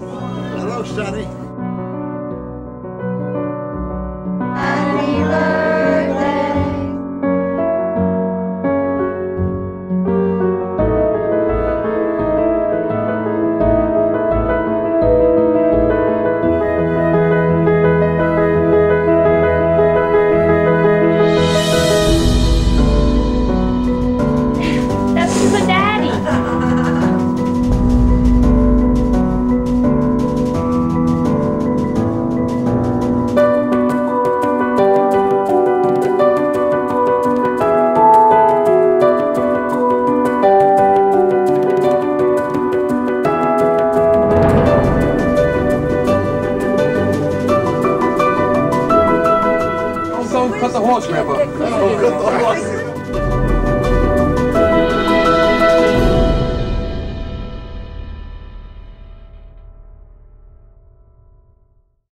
Hello, Sonny. Cut the horse grab up.